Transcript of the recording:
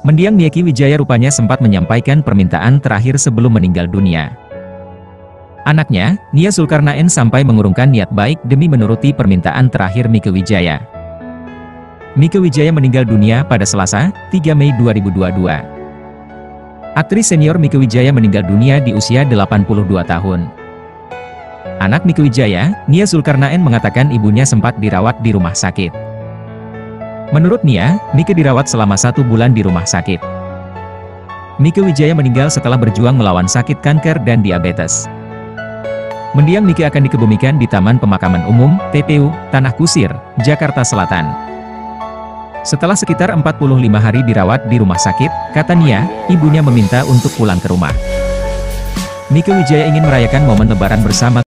Mendiang Nieki Wijaya rupanya sempat menyampaikan permintaan terakhir sebelum meninggal dunia. Anaknya, Nia Zulkarnaen sampai mengurungkan niat baik demi menuruti permintaan terakhir Mike Wijaya. Mike Wijaya meninggal dunia pada Selasa, 3 Mei 2022. Aktris senior Mike Wijaya meninggal dunia di usia 82 tahun. Anak Mike Wijaya, Nia Zulkarnaen mengatakan ibunya sempat dirawat di rumah sakit. Menurut Nia, Mika dirawat selama satu bulan di rumah sakit. Mika Wijaya meninggal setelah berjuang melawan sakit kanker dan diabetes. Mendiang Mika akan dikebumikan di Taman Pemakaman Umum, TPU, Tanah Kusir, Jakarta Selatan. Setelah sekitar 45 hari dirawat di rumah sakit, kata Nia, ibunya meminta untuk pulang ke rumah. Mika Wijaya ingin merayakan momen lebaran bersama